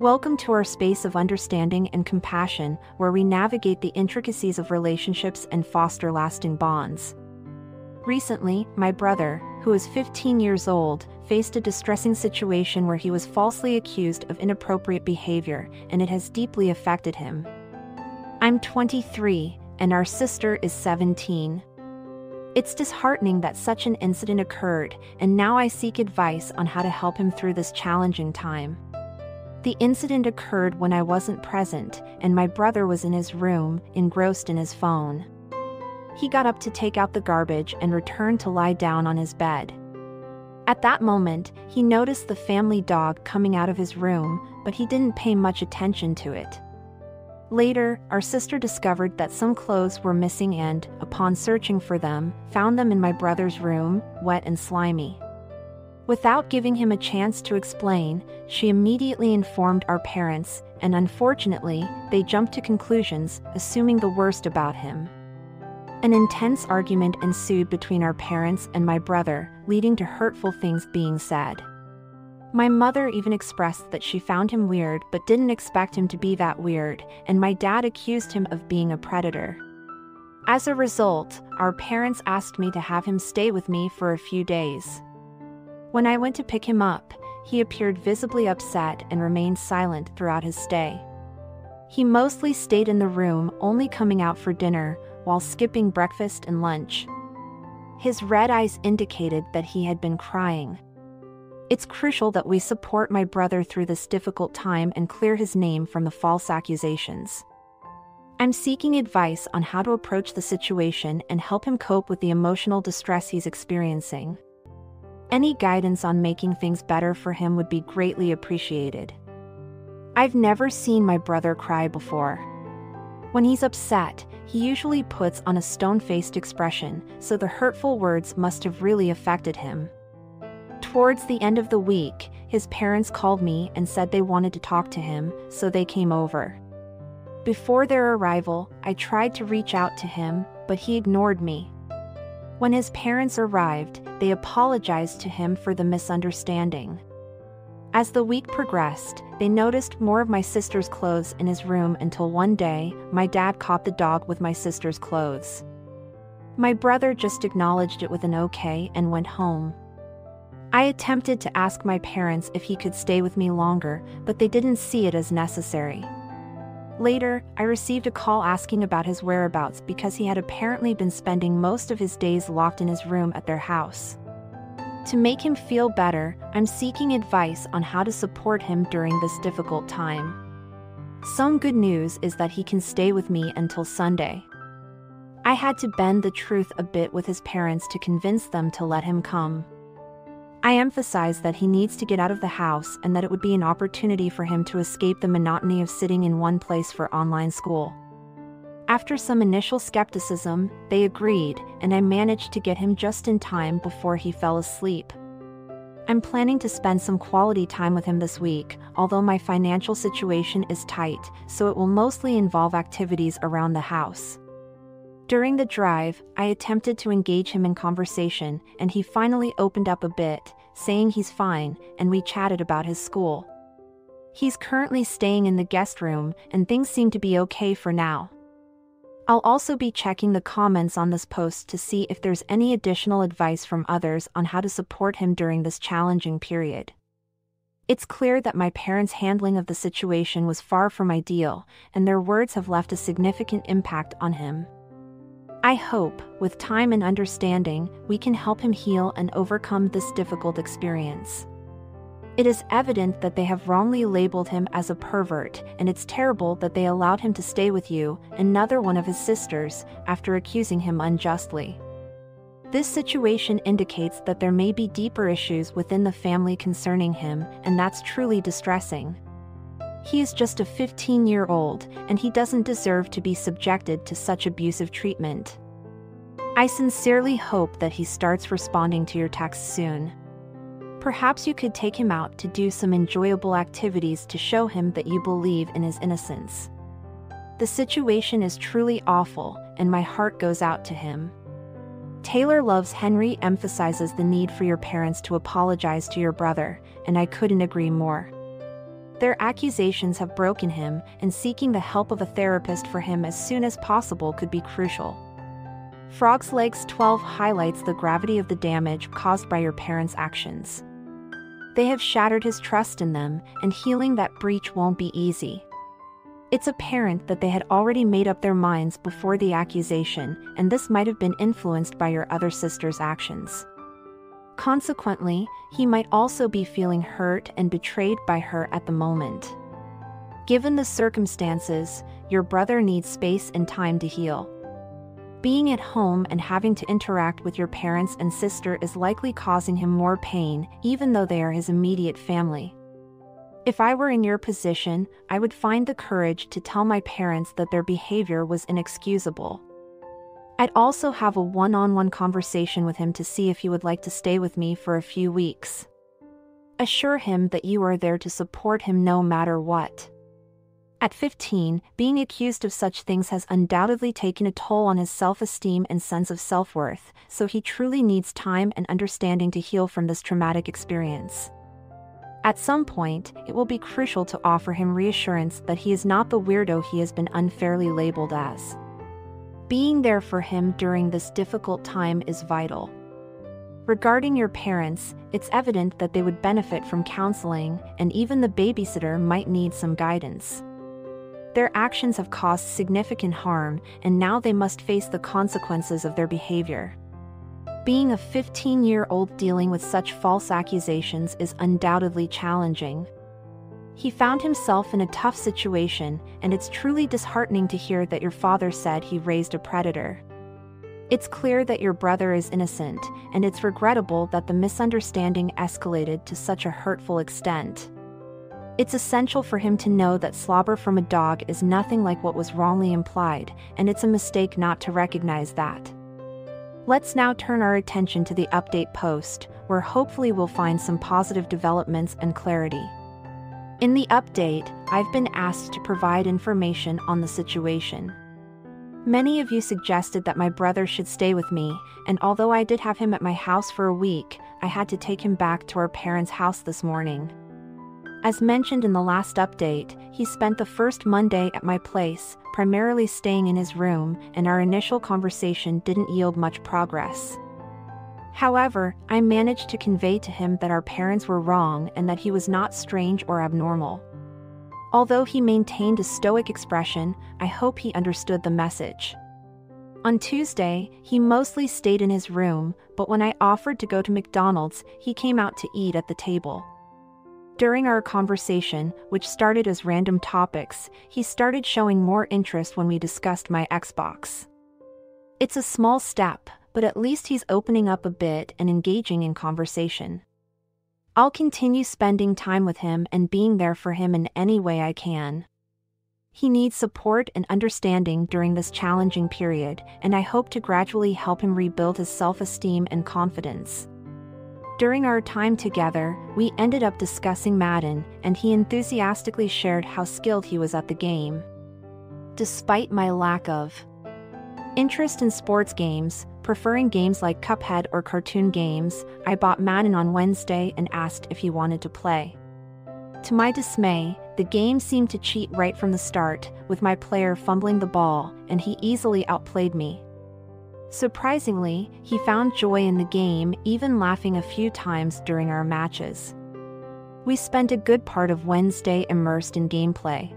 Welcome to our space of understanding and compassion, where we navigate the intricacies of relationships and foster lasting bonds. Recently, my brother, who is 15 years old, faced a distressing situation where he was falsely accused of inappropriate behavior, and it has deeply affected him. I'm 23, and our sister is 17. It's disheartening that such an incident occurred, and now I seek advice on how to help him through this challenging time. The incident occurred when I wasn't present, and my brother was in his room, engrossed in his phone. He got up to take out the garbage and returned to lie down on his bed. At that moment, he noticed the family dog coming out of his room, but he didn't pay much attention to it. Later, our sister discovered that some clothes were missing and, upon searching for them, found them in my brother's room, wet and slimy. Without giving him a chance to explain, she immediately informed our parents, and unfortunately, they jumped to conclusions, assuming the worst about him. An intense argument ensued between our parents and my brother, leading to hurtful things being said. My mother even expressed that she found him weird but didn't expect him to be that weird, and my dad accused him of being a predator. As a result, our parents asked me to have him stay with me for a few days. When I went to pick him up, he appeared visibly upset and remained silent throughout his stay. He mostly stayed in the room, only coming out for dinner, while skipping breakfast and lunch. His red eyes indicated that he had been crying. It's crucial that we support my brother through this difficult time and clear his name from the false accusations. I'm seeking advice on how to approach the situation and help him cope with the emotional distress he's experiencing. Any guidance on making things better for him would be greatly appreciated. I've never seen my brother cry before. When he's upset, he usually puts on a stone faced expression, so the hurtful words must have really affected him. Towards the end of the week, his parents called me and said they wanted to talk to him, so they came over. Before their arrival, I tried to reach out to him, but he ignored me. When his parents arrived, they apologized to him for the misunderstanding. As the week progressed, they noticed more of my sister's clothes in his room until one day, my dad caught the dog with my sister's clothes. My brother just acknowledged it with an okay and went home. I attempted to ask my parents if he could stay with me longer, but they didn't see it as necessary. Later, I received a call asking about his whereabouts because he had apparently been spending most of his days locked in his room at their house. To make him feel better, I'm seeking advice on how to support him during this difficult time. Some good news is that he can stay with me until Sunday. I had to bend the truth a bit with his parents to convince them to let him come. I emphasized that he needs to get out of the house and that it would be an opportunity for him to escape the monotony of sitting in one place for online school. After some initial skepticism, they agreed, and I managed to get him just in time before he fell asleep. I'm planning to spend some quality time with him this week, although my financial situation is tight, so it will mostly involve activities around the house. During the drive, I attempted to engage him in conversation, and he finally opened up a bit, saying he's fine, and we chatted about his school. He's currently staying in the guest room, and things seem to be okay for now. I'll also be checking the comments on this post to see if there's any additional advice from others on how to support him during this challenging period. It's clear that my parents' handling of the situation was far from ideal, and their words have left a significant impact on him. I hope, with time and understanding, we can help him heal and overcome this difficult experience. It is evident that they have wrongly labeled him as a pervert, and it's terrible that they allowed him to stay with you, another one of his sisters, after accusing him unjustly. This situation indicates that there may be deeper issues within the family concerning him, and that's truly distressing. He is just a 15 year old, and he doesn't deserve to be subjected to such abusive treatment. I sincerely hope that he starts responding to your texts soon. Perhaps you could take him out to do some enjoyable activities to show him that you believe in his innocence. The situation is truly awful, and my heart goes out to him. Taylor Loves Henry emphasizes the need for your parents to apologize to your brother, and I couldn't agree more. Their accusations have broken him, and seeking the help of a therapist for him as soon as possible could be crucial. Frog's Legs 12 highlights the gravity of the damage caused by your parents' actions. They have shattered his trust in them, and healing that breach won't be easy. It's apparent that they had already made up their minds before the accusation, and this might have been influenced by your other sister's actions. Consequently, he might also be feeling hurt and betrayed by her at the moment. Given the circumstances, your brother needs space and time to heal. Being at home and having to interact with your parents and sister is likely causing him more pain, even though they are his immediate family. If I were in your position, I would find the courage to tell my parents that their behavior was inexcusable. I'd also have a one on one conversation with him to see if he would like to stay with me for a few weeks. Assure him that you are there to support him no matter what. At 15, being accused of such things has undoubtedly taken a toll on his self esteem and sense of self worth, so he truly needs time and understanding to heal from this traumatic experience. At some point, it will be crucial to offer him reassurance that he is not the weirdo he has been unfairly labeled as. Being there for him during this difficult time is vital. Regarding your parents, it's evident that they would benefit from counseling, and even the babysitter might need some guidance. Their actions have caused significant harm, and now they must face the consequences of their behavior. Being a 15 year old dealing with such false accusations is undoubtedly challenging. He found himself in a tough situation, and it's truly disheartening to hear that your father said he raised a predator. It's clear that your brother is innocent, and it's regrettable that the misunderstanding escalated to such a hurtful extent. It's essential for him to know that slobber from a dog is nothing like what was wrongly implied, and it's a mistake not to recognize that. Let's now turn our attention to the update post, where hopefully we'll find some positive developments and clarity. In the update, I've been asked to provide information on the situation. Many of you suggested that my brother should stay with me, and although I did have him at my house for a week, I had to take him back to our parents' house this morning. As mentioned in the last update, he spent the first Monday at my place, primarily staying in his room, and our initial conversation didn't yield much progress. However, I managed to convey to him that our parents were wrong and that he was not strange or abnormal. Although he maintained a stoic expression, I hope he understood the message. On Tuesday, he mostly stayed in his room, but when I offered to go to McDonald's, he came out to eat at the table. During our conversation, which started as random topics, he started showing more interest when we discussed my Xbox. It's a small step, but at least he's opening up a bit and engaging in conversation. I'll continue spending time with him and being there for him in any way I can. He needs support and understanding during this challenging period, and I hope to gradually help him rebuild his self esteem and confidence. During our time together, we ended up discussing Madden, and he enthusiastically shared how skilled he was at the game. Despite my lack of interest in sports games, Preferring games like Cuphead or cartoon games, I bought Madden on Wednesday and asked if he wanted to play. To my dismay, the game seemed to cheat right from the start, with my player fumbling the ball, and he easily outplayed me. Surprisingly, he found joy in the game, even laughing a few times during our matches. We spent a good part of Wednesday immersed in gameplay.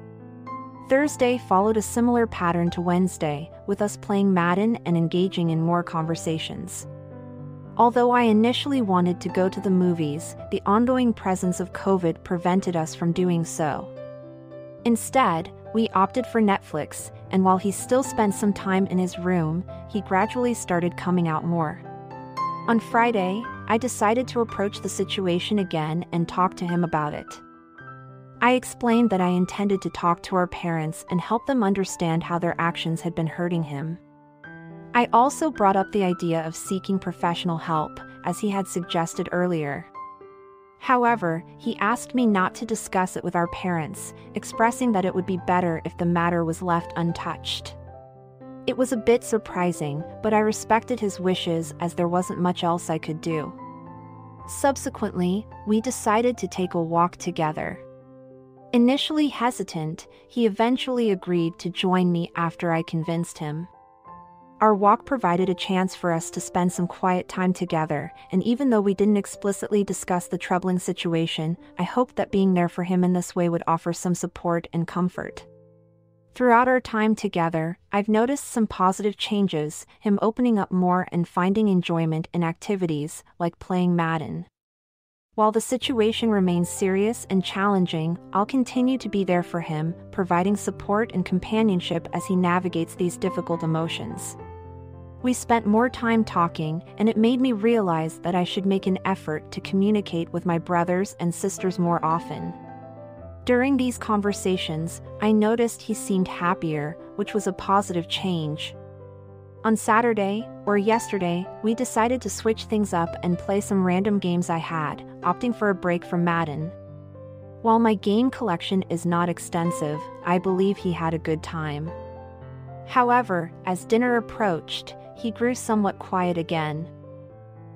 Thursday followed a similar pattern to Wednesday, with us playing Madden and engaging in more conversations. Although I initially wanted to go to the movies, the ongoing presence of COVID prevented us from doing so. Instead, we opted for Netflix, and while he still spent some time in his room, he gradually started coming out more. On Friday, I decided to approach the situation again and talk to him about it. I explained that I intended to talk to our parents and help them understand how their actions had been hurting him. I also brought up the idea of seeking professional help, as he had suggested earlier. However, he asked me not to discuss it with our parents, expressing that it would be better if the matter was left untouched. It was a bit surprising, but I respected his wishes as there wasn't much else I could do. Subsequently, we decided to take a walk together. Initially hesitant, he eventually agreed to join me after I convinced him. Our walk provided a chance for us to spend some quiet time together, and even though we didn't explicitly discuss the troubling situation, I hoped that being there for him in this way would offer some support and comfort. Throughout our time together, I've noticed some positive changes, him opening up more and finding enjoyment in activities like playing Madden. While the situation remains serious and challenging, I'll continue to be there for him, providing support and companionship as he navigates these difficult emotions. We spent more time talking, and it made me realize that I should make an effort to communicate with my brothers and sisters more often. During these conversations, I noticed he seemed happier, which was a positive change. On Saturday, or yesterday, we decided to switch things up and play some random games I had, opting for a break from Madden. While my game collection is not extensive, I believe he had a good time. However, as dinner approached, he grew somewhat quiet again.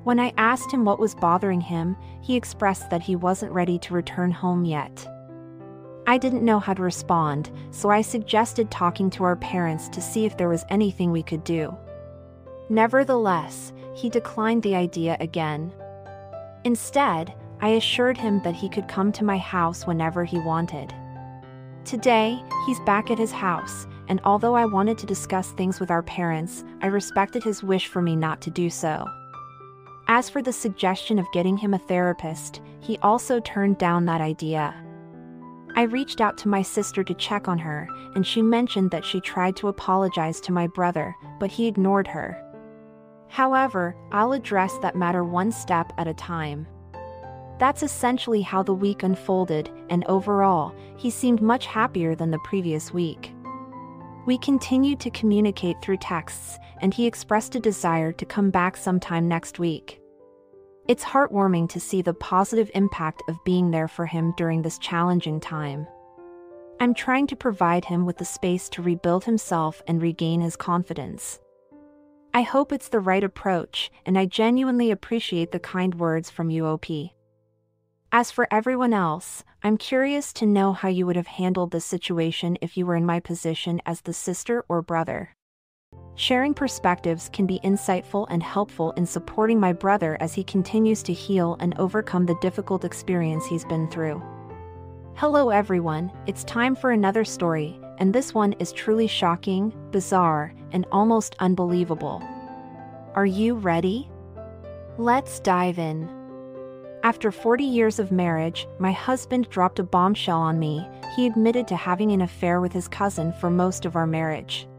When I asked him what was bothering him, he expressed that he wasn't ready to return home yet. I didn't know how to respond, so I suggested talking to our parents to see if there was anything we could do. Nevertheless, he declined the idea again. Instead, I assured him that he could come to my house whenever he wanted. Today, he's back at his house, and although I wanted to discuss things with our parents, I respected his wish for me not to do so. As for the suggestion of getting him a therapist, he also turned down that idea. I reached out to my sister to check on her, and she mentioned that she tried to apologize to my brother, but he ignored her. However, I'll address that matter one step at a time. That's essentially how the week unfolded, and overall, he seemed much happier than the previous week. We continued to communicate through texts, and he expressed a desire to come back sometime next week. It's heartwarming to see the positive impact of being there for him during this challenging time. I'm trying to provide him with the space to rebuild himself and regain his confidence. I hope it's the right approach, and I genuinely appreciate the kind words from UOP. As for everyone else, I'm curious to know how you would have handled this situation if you were in my position as the sister or brother. Sharing perspectives can be insightful and helpful in supporting my brother as he continues to heal and overcome the difficult experience he's been through. Hello, everyone, it's time for another story, and this one is truly shocking, bizarre, and almost unbelievable. Are you ready? Let's dive in. After 40 years of marriage, my husband dropped a bombshell on me. He admitted to having an affair with his cousin for most of our marriage.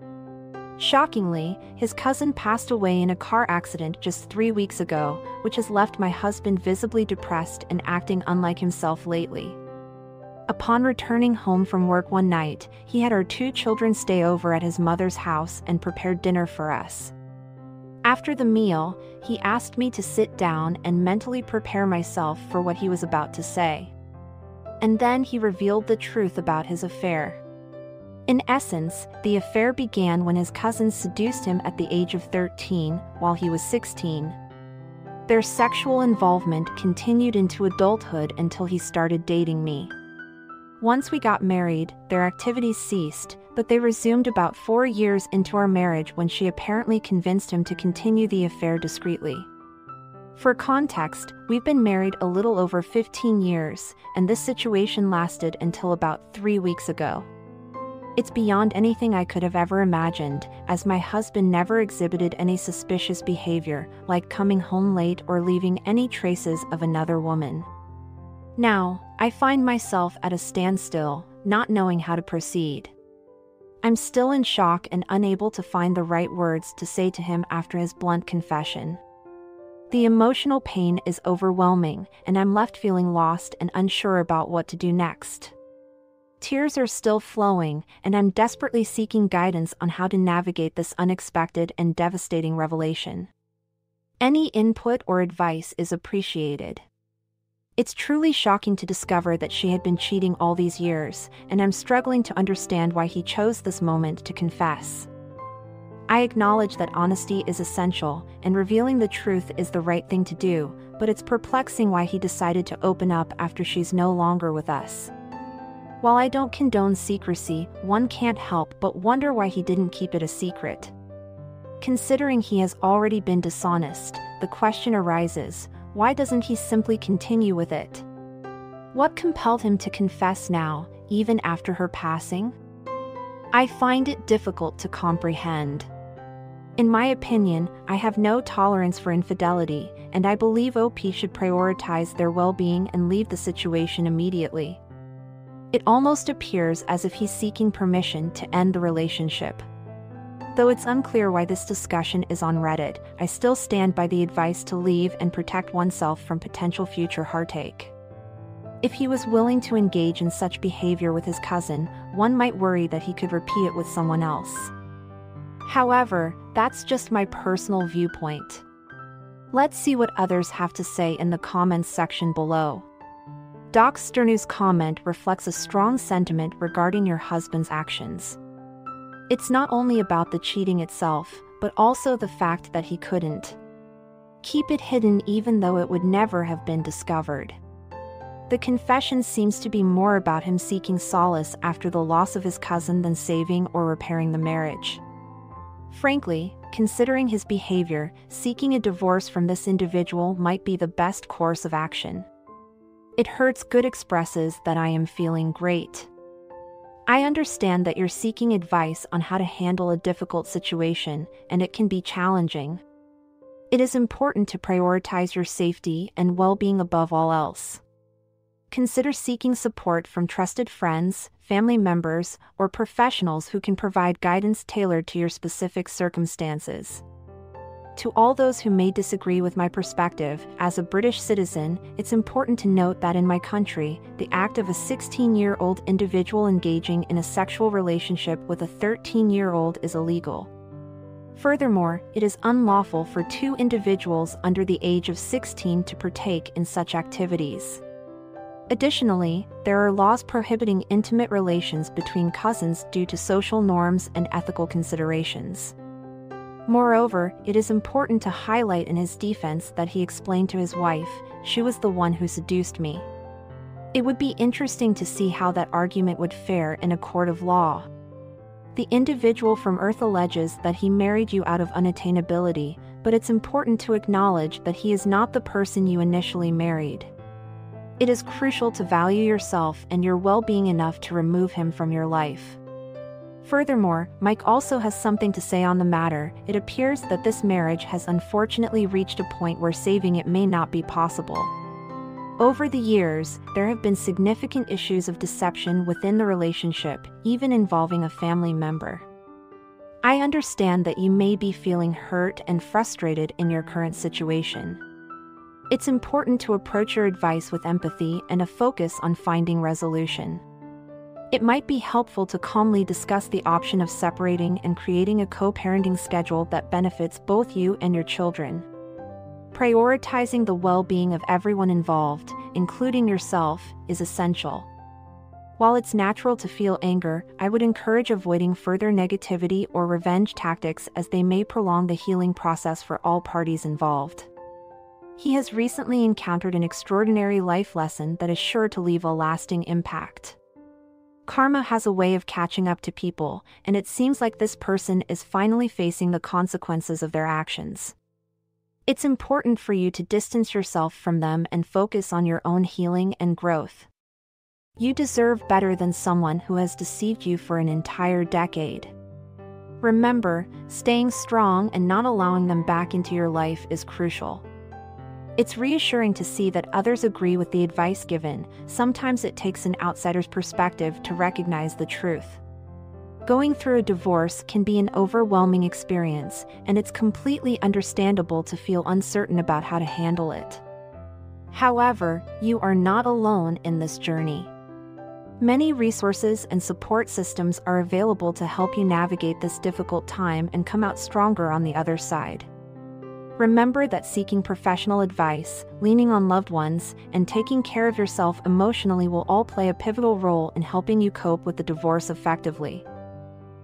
Shockingly, his cousin passed away in a car accident just three weeks ago, which has left my husband visibly depressed and acting unlike himself lately. Upon returning home from work one night, he had our two children stay over at his mother's house and prepared dinner for us. After the meal, he asked me to sit down and mentally prepare myself for what he was about to say. And then he revealed the truth about his affair. In essence, the affair began when his cousin seduced him at the age of 13, while he was 16. Their sexual involvement continued into adulthood until he started dating me. Once we got married, their activities ceased, but they resumed about four years into our marriage when she apparently convinced him to continue the affair discreetly. For context, we've been married a little over 15 years, and this situation lasted until about three weeks ago. It's beyond anything I could have ever imagined, as my husband never exhibited any suspicious behavior, like coming home late or leaving any traces of another woman. Now, I find myself at a standstill, not knowing how to proceed. I'm still in shock and unable to find the right words to say to him after his blunt confession. The emotional pain is overwhelming, and I'm left feeling lost and unsure about what to do next. Tears are still flowing, and I'm desperately seeking guidance on how to navigate this unexpected and devastating revelation. Any input or advice is appreciated. It's truly shocking to discover that she had been cheating all these years, and I'm struggling to understand why he chose this moment to confess. I acknowledge that honesty is essential, and revealing the truth is the right thing to do, but it's perplexing why he decided to open up after she's no longer with us. While I don't condone secrecy, one can't help but wonder why he didn't keep it a secret. Considering he has already been dishonest, the question arises why doesn't he simply continue with it? What compelled him to confess now, even after her passing? I find it difficult to comprehend. In my opinion, I have no tolerance for infidelity, and I believe OP should prioritize their well being and leave the situation immediately. It almost appears as if he's seeking permission to end the relationship. Though it's unclear why this discussion is on Reddit, I still stand by the advice to leave and protect oneself from potential future heartache. If he was willing to engage in such behavior with his cousin, one might worry that he could repeat it with someone else. However, that's just my personal viewpoint. Let's see what others have to say in the comments section below. Doc Sternu's comment reflects a strong sentiment regarding your husband's actions. It's not only about the cheating itself, but also the fact that he couldn't keep it hidden even though it would never have been discovered. The confession seems to be more about him seeking solace after the loss of his cousin than saving or repairing the marriage. Frankly, considering his behavior, seeking a divorce from this individual might be the best course of action. It hurts good expresses that I am feeling great. I understand that you're seeking advice on how to handle a difficult situation, and it can be challenging. It is important to prioritize your safety and well being above all else. Consider seeking support from trusted friends, family members, or professionals who can provide guidance tailored to your specific circumstances. To all those who may disagree with my perspective, as a British citizen, it's important to note that in my country, the act of a 16 year old individual engaging in a sexual relationship with a 13 year old is illegal. Furthermore, it is unlawful for two individuals under the age of 16 to partake in such activities. Additionally, there are laws prohibiting intimate relations between cousins due to social norms and ethical considerations. Moreover, it is important to highlight in his defense that he explained to his wife, she was the one who seduced me. It would be interesting to see how that argument would fare in a court of law. The individual from Earth alleges that he married you out of unattainability, but it's important to acknowledge that he is not the person you initially married. It is crucial to value yourself and your well being enough to remove him from your life. Furthermore, Mike also has something to say on the matter. It appears that this marriage has unfortunately reached a point where saving it may not be possible. Over the years, there have been significant issues of deception within the relationship, even involving a family member. I understand that you may be feeling hurt and frustrated in your current situation. It's important to approach your advice with empathy and a focus on finding resolution. It might be helpful to calmly discuss the option of separating and creating a co parenting schedule that benefits both you and your children. Prioritizing the well being of everyone involved, including yourself, is essential. While it's natural to feel anger, I would encourage avoiding further negativity or revenge tactics as they may prolong the healing process for all parties involved. He has recently encountered an extraordinary life lesson that is sure to leave a lasting impact. Karma has a way of catching up to people, and it seems like this person is finally facing the consequences of their actions. It's important for you to distance yourself from them and focus on your own healing and growth. You deserve better than someone who has deceived you for an entire decade. Remember, staying strong and not allowing them back into your life is crucial. It's reassuring to see that others agree with the advice given, sometimes it takes an outsider's perspective to recognize the truth. Going through a divorce can be an overwhelming experience, and it's completely understandable to feel uncertain about how to handle it. However, you are not alone in this journey. Many resources and support systems are available to help you navigate this difficult time and come out stronger on the other side. Remember that seeking professional advice, leaning on loved ones, and taking care of yourself emotionally will all play a pivotal role in helping you cope with the divorce effectively.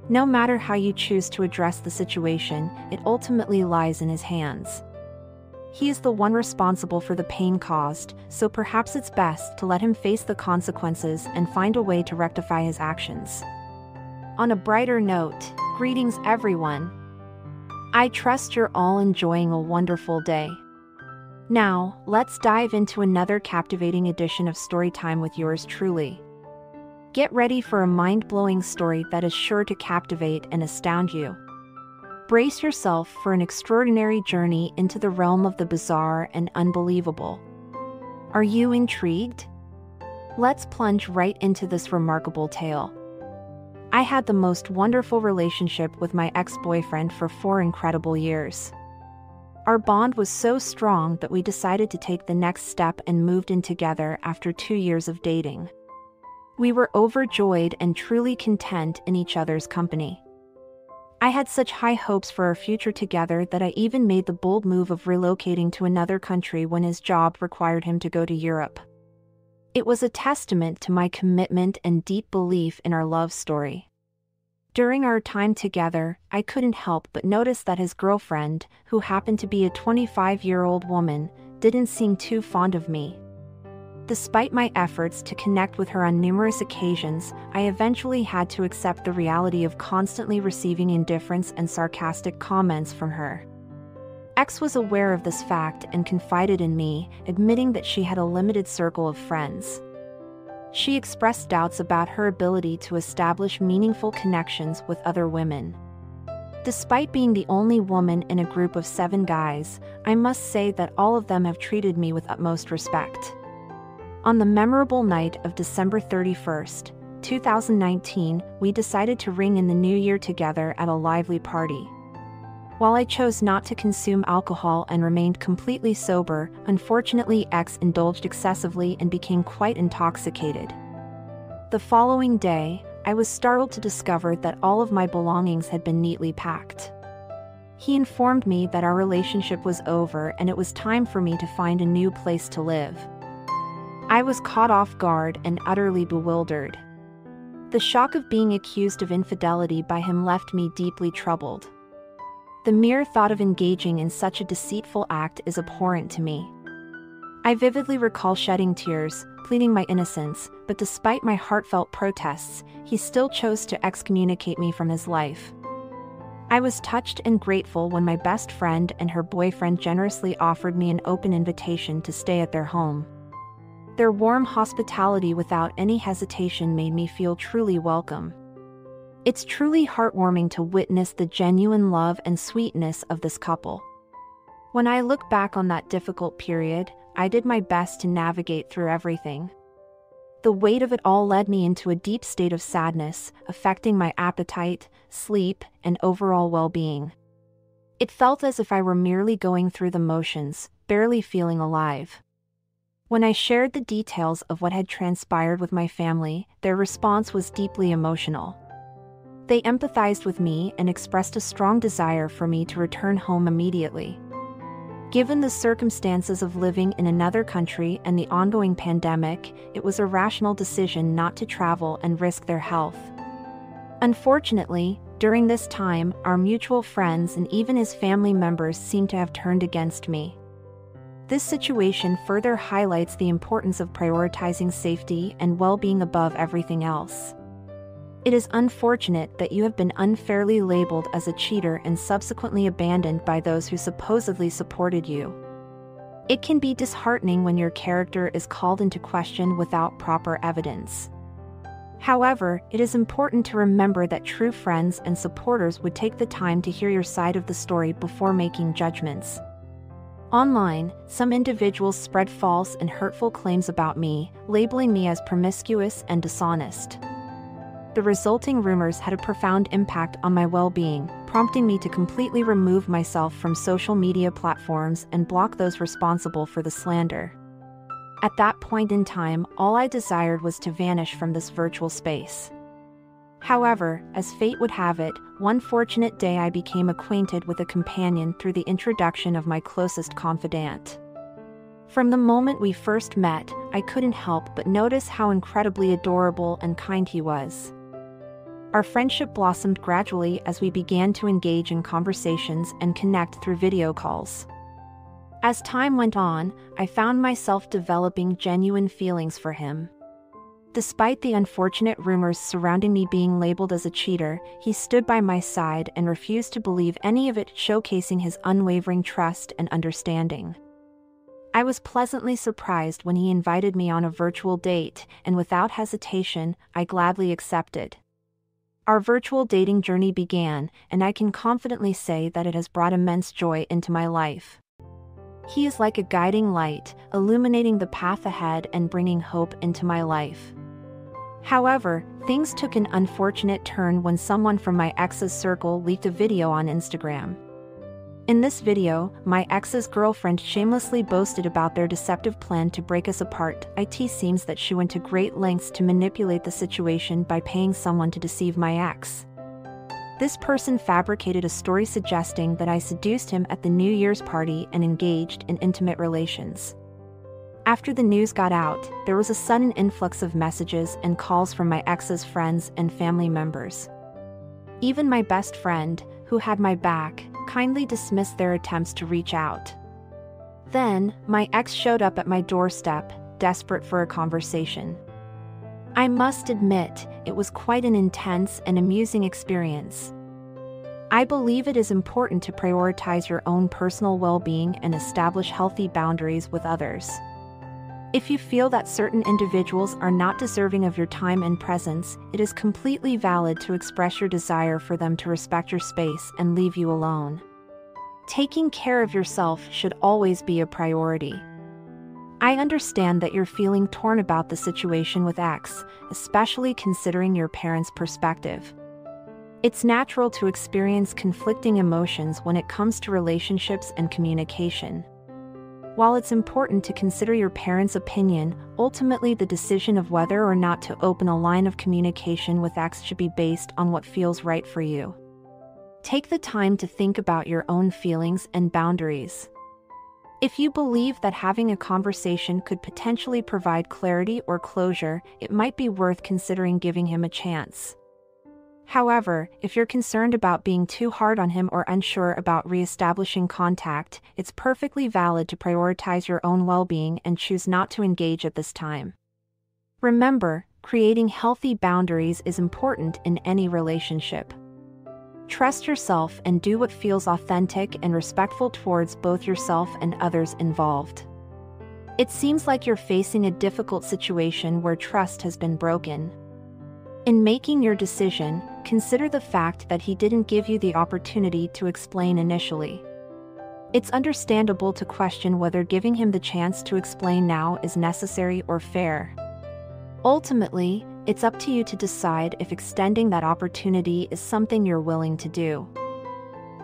No matter how you choose to address the situation, it ultimately lies in his hands. He is the one responsible for the pain caused, so perhaps it's best to let him face the consequences and find a way to rectify his actions. On a brighter note, greetings everyone. I trust you're all enjoying a wonderful day. Now, let's dive into another captivating edition of Storytime with yours truly. Get ready for a mind blowing story that is sure to captivate and astound you. Brace yourself for an extraordinary journey into the realm of the bizarre and unbelievable. Are you intrigued? Let's plunge right into this remarkable tale. I had the most wonderful relationship with my ex boyfriend for four incredible years. Our bond was so strong that we decided to take the next step and moved in together after two years of dating. We were overjoyed and truly content in each other's company. I had such high hopes for our future together that I even made the bold move of relocating to another country when his job required him to go to Europe. It was a testament to my commitment and deep belief in our love story. During our time together, I couldn't help but notice that his girlfriend, who happened to be a 25 year old woman, didn't seem too fond of me. Despite my efforts to connect with her on numerous occasions, I eventually had to accept the reality of constantly receiving indifference and sarcastic comments from her. X was aware of this fact and confided in me, admitting that she had a limited circle of friends. She expressed doubts about her ability to establish meaningful connections with other women. Despite being the only woman in a group of seven guys, I must say that all of them have treated me with utmost respect. On the memorable night of December 31st, 2019, we decided to ring in the new year together at a lively party. While I chose not to consume alcohol and remained completely sober, unfortunately, X indulged excessively and became quite intoxicated. The following day, I was startled to discover that all of my belongings had been neatly packed. He informed me that our relationship was over and it was time for me to find a new place to live. I was caught off guard and utterly bewildered. The shock of being accused of infidelity by him left me deeply troubled. The mere thought of engaging in such a deceitful act is abhorrent to me. I vividly recall shedding tears, pleading my innocence, but despite my heartfelt protests, he still chose to excommunicate me from his life. I was touched and grateful when my best friend and her boyfriend generously offered me an open invitation to stay at their home. Their warm hospitality without any hesitation made me feel truly welcome. It's truly heartwarming to witness the genuine love and sweetness of this couple. When I look back on that difficult period, I did my best to navigate through everything. The weight of it all led me into a deep state of sadness, affecting my appetite, sleep, and overall well being. It felt as if I were merely going through the motions, barely feeling alive. When I shared the details of what had transpired with my family, their response was deeply emotional. They empathized with me and expressed a strong desire for me to return home immediately. Given the circumstances of living in another country and the ongoing pandemic, it was a rational decision not to travel and risk their health. Unfortunately, during this time, our mutual friends and even his family members seem to have turned against me. This situation further highlights the importance of prioritizing safety and well being above everything else. It is unfortunate that you have been unfairly labeled as a cheater and subsequently abandoned by those who supposedly supported you. It can be disheartening when your character is called into question without proper evidence. However, it is important to remember that true friends and supporters would take the time to hear your side of the story before making judgments. Online, some individuals spread false and hurtful claims about me, labeling me as promiscuous and dishonest. The resulting rumors had a profound impact on my well being, prompting me to completely remove myself from social media platforms and block those responsible for the slander. At that point in time, all I desired was to vanish from this virtual space. However, as fate would have it, one fortunate day I became acquainted with a companion through the introduction of my closest confidant. From the moment we first met, I couldn't help but notice how incredibly adorable and kind he was. Our friendship blossomed gradually as we began to engage in conversations and connect through video calls. As time went on, I found myself developing genuine feelings for him. Despite the unfortunate rumors surrounding me being labeled as a cheater, he stood by my side and refused to believe any of it, showcasing his unwavering trust and understanding. I was pleasantly surprised when he invited me on a virtual date, and without hesitation, I gladly accepted. Our virtual dating journey began, and I can confidently say that it has brought immense joy into my life. He is like a guiding light, illuminating the path ahead and bringing hope into my life. However, things took an unfortunate turn when someone from my ex's circle leaked a video on Instagram. In this video, my ex's girlfriend shamelessly boasted about their deceptive plan to break us apart. It seems that she went to great lengths to manipulate the situation by paying someone to deceive my ex. This person fabricated a story suggesting that I seduced him at the New Year's party and engaged in intimate relations. After the news got out, there was a sudden influx of messages and calls from my ex's friends and family members. Even my best friend, who had my back, kindly dismissed their attempts to reach out. Then, my ex showed up at my doorstep, desperate for a conversation. I must admit, it was quite an intense and amusing experience. I believe it is important to prioritize your own personal well being and establish healthy boundaries with others. If you feel that certain individuals are not deserving of your time and presence, it is completely valid to express your desire for them to respect your space and leave you alone. Taking care of yourself should always be a priority. I understand that you're feeling torn about the situation with X, especially considering your parents' perspective. It's natural to experience conflicting emotions when it comes to relationships and communication. While it's important to consider your parents' opinion, ultimately the decision of whether or not to open a line of communication with X should be based on what feels right for you. Take the time to think about your own feelings and boundaries. If you believe that having a conversation could potentially provide clarity or closure, it might be worth considering giving him a chance. However, if you're concerned about being too hard on him or unsure about re-establishing contact, it's perfectly valid to prioritize your own well-being and choose not to engage at this time. Remember, creating healthy boundaries is important in any relationship. Trust yourself and do what feels authentic and respectful towards both yourself and others involved. It seems like you're facing a difficult situation where trust has been broken. In making your decision, consider the fact that he didn't give you the opportunity to explain initially. It's understandable to question whether giving him the chance to explain now is necessary or fair. Ultimately, it's up to you to decide if extending that opportunity is something you're willing to do.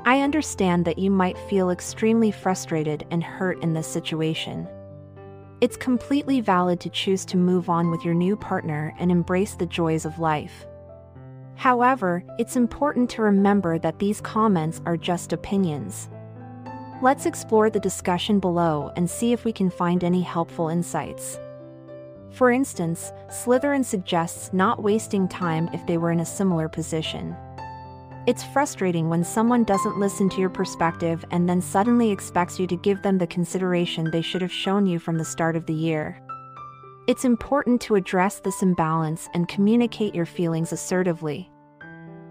I understand that you might feel extremely frustrated and hurt in this situation. It's completely valid to choose to move on with your new partner and embrace the joys of life. However, it's important to remember that these comments are just opinions. Let's explore the discussion below and see if we can find any helpful insights. For instance, Slytherin suggests not wasting time if they were in a similar position. It's frustrating when someone doesn't listen to your perspective and then suddenly expects you to give them the consideration they should have shown you from the start of the year. It's important to address this imbalance and communicate your feelings assertively.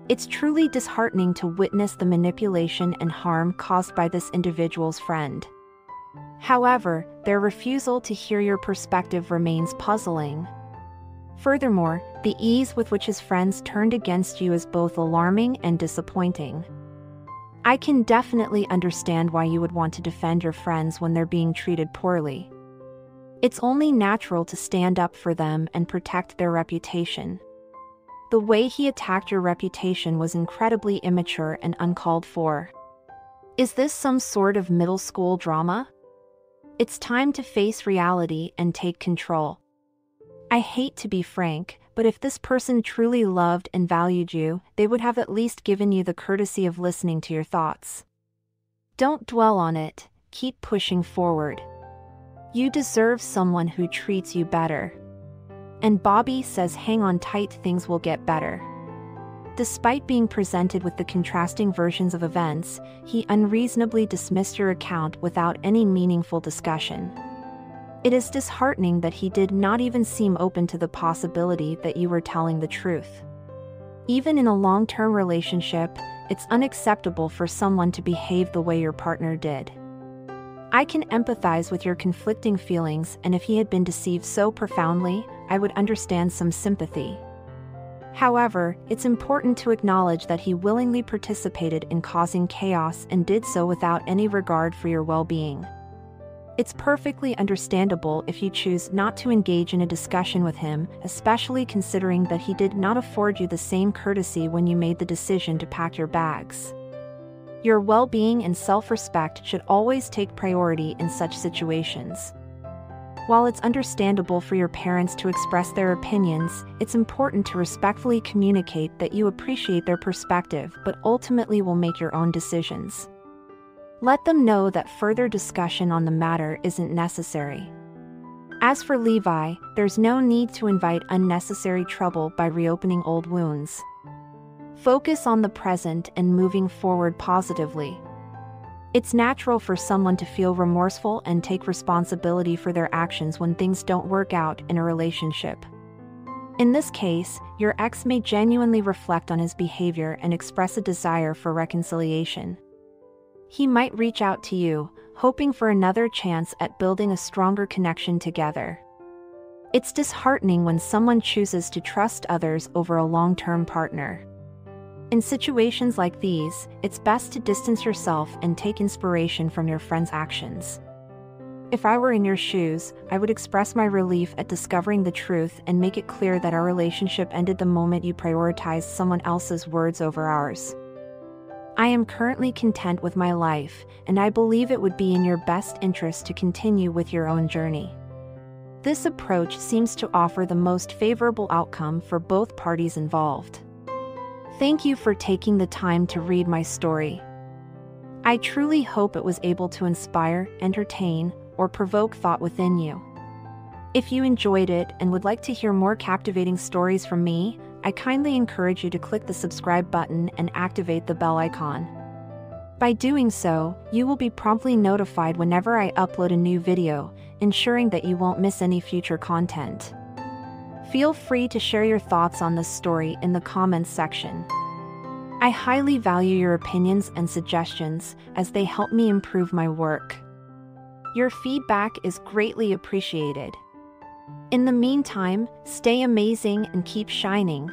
It's truly disheartening to witness the manipulation and harm caused by this individual's friend. However, their refusal to hear your perspective remains puzzling. Furthermore, the ease with which his friends turned against you is both alarming and disappointing. I can definitely understand why you would want to defend your friends when they're being treated poorly. It's only natural to stand up for them and protect their reputation. The way he attacked your reputation was incredibly immature and uncalled for. Is this some sort of middle school drama? It's time to face reality and take control. I hate to be frank, but if this person truly loved and valued you, they would have at least given you the courtesy of listening to your thoughts. Don't dwell on it, keep pushing forward. You deserve someone who treats you better. And Bobby says hang on tight things will get better. Despite being presented with the contrasting versions of events, he unreasonably dismissed your account without any meaningful discussion. It is disheartening that he did not even seem open to the possibility that you were telling the truth. Even in a long term relationship, it's unacceptable for someone to behave the way your partner did. I can empathize with your conflicting feelings, and if he had been deceived so profoundly, I would understand some sympathy. However, it's important to acknowledge that he willingly participated in causing chaos and did so without any regard for your well being. It's perfectly understandable if you choose not to engage in a discussion with him, especially considering that he did not afford you the same courtesy when you made the decision to pack your bags. Your well being and self respect should always take priority in such situations. While it's understandable for your parents to express their opinions, it's important to respectfully communicate that you appreciate their perspective but ultimately will make your own decisions. Let them know that further discussion on the matter isn't necessary. As for Levi, there's no need to invite unnecessary trouble by reopening old wounds. Focus on the present and moving forward positively. It's natural for someone to feel remorseful and take responsibility for their actions when things don't work out in a relationship. In this case, your ex may genuinely reflect on his behavior and express a desire for reconciliation. He might reach out to you, hoping for another chance at building a stronger connection together. It's disheartening when someone chooses to trust others over a long term partner. In situations like these, it's best to distance yourself and take inspiration from your friend's actions. If I were in your shoes, I would express my relief at discovering the truth and make it clear that our relationship ended the moment you prioritized someone else's words over ours. I am currently content with my life, and I believe it would be in your best interest to continue with your own journey. This approach seems to offer the most favorable outcome for both parties involved. Thank you for taking the time to read my story. I truly hope it was able to inspire, entertain, or provoke thought within you. If you enjoyed it and would like to hear more captivating stories from me, I kindly encourage you to click the subscribe button and activate the bell icon. By doing so, you will be promptly notified whenever I upload a new video, ensuring that you won't miss any future content. Feel free to share your thoughts on this story in the comments section. I highly value your opinions and suggestions as they help me improve my work. Your feedback is greatly appreciated. In the meantime, stay amazing and keep shining.